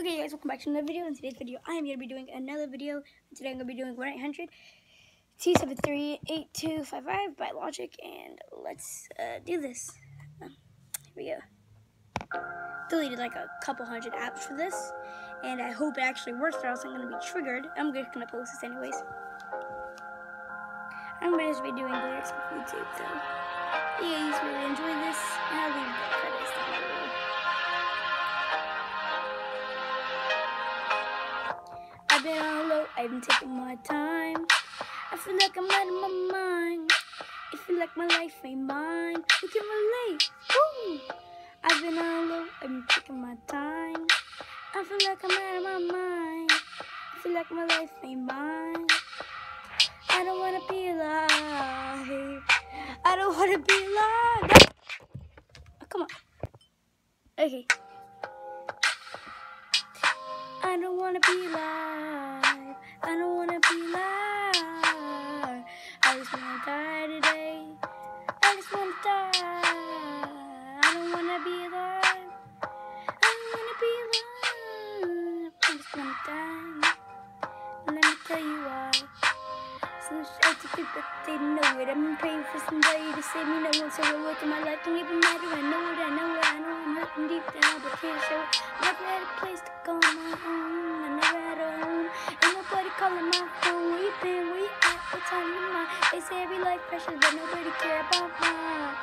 Okay guys, welcome back to another video. In today's video, I am going to be doing another video. Today I'm going to be doing 1-800-273-8255 by Logic, and let's uh, do this. Um, here we go. Deleted like a couple hundred apps for this, and I hope it actually works or else I'm going to be triggered. I'm just going to post this anyways. I'm going to be doing lyrics for YouTube, so please really enjoy this, and I'll leave the credits down I've been taking my time. I feel like I'm out of my mind. I feel like my life ain't mine. Who can relate? Woo! I've been on low, I've been taking my time. I feel like I'm out of my mind. I feel like my life ain't mine. I don't wanna be alive. I don't wanna be alive. Oh, come on. Okay. I don't wanna be alive. Think they know it. I've been praying for somebody to save me. No one so I look in my life don't even matter. I know it, I know it, I know I'm hurting deep down, but can't show it. Never had a place to go my own. I never had a home. Ain't nobody calling my phone. Where you been? Where you at? What's on your mind? They say every life precious, but nobody care about mine.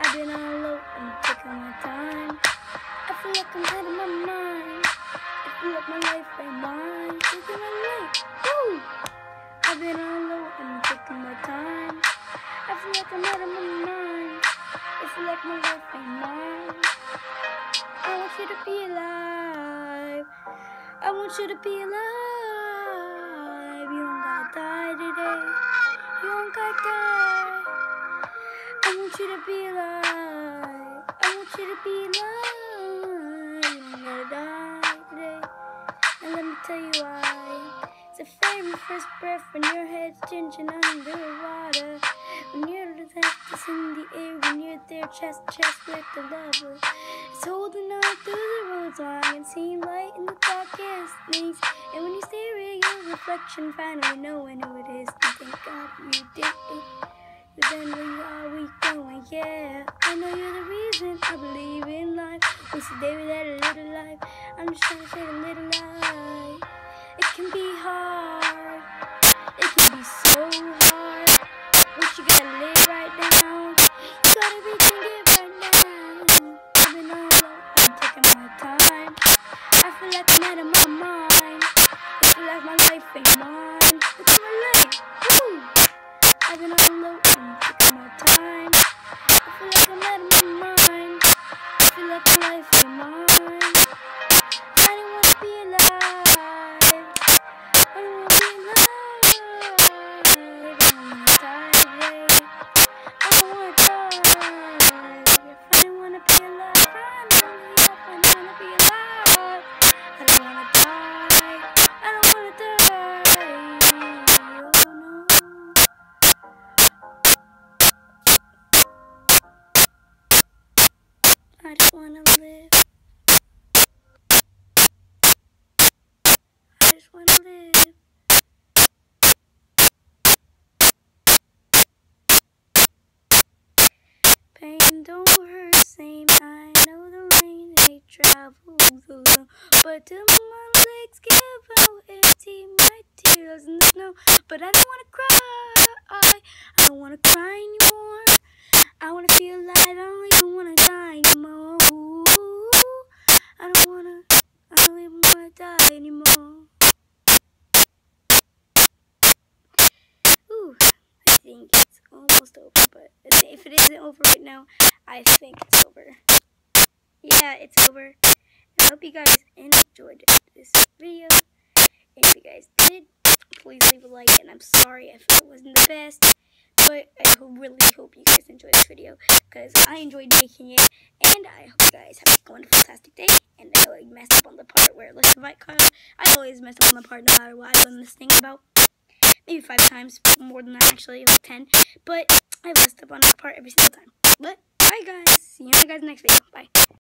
I've been on low and taking my time. I feel like I'm out of my mind. I feel like my life ain't mine. Taking my life. Woo! I've been on low and taking my time. I feel like I'm out of my mind. I feel like my life ain't mine. I want you to be alive. I want you to be alive. You don't gotta die today. You don't gotta die. I want you to be alive. I want you to be alive. You don't gotta die today. And let me tell you why. The very first breath when your head's changing underwater. When your left is in the air, when you're there chest chest with the lover. It's holding on through the roads while I can see light in the darkest things. And when you stare at your reflection, finally knowing who it is, you thank God you did it. But then where are we going? Yeah, I know you're the reason I believe in life. What's the day without a little life? I'm just trying to say a little lie. Can I just wanna live. I just wanna live. Pain don't hurt the same. I know the rain they travel alone, but till my legs give out, empty my tears in the snow. But I don't think it's almost over, but if it isn't over right now, I think it's over. Yeah, it's over. I hope you guys enjoyed this video. If you guys did, please leave a like. And I'm sorry if it wasn't the best, but I really hope you guys enjoyed this video because I enjoyed making it. And I hope you guys have a wonderful, fantastic day. And I I messed up on the part where let's invite Kyle. I always mess up on the part no matter what I this thing about maybe five times, more than that actually, like ten. But I messed up on that part every single time. But bye guys. See you guys next video. Bye.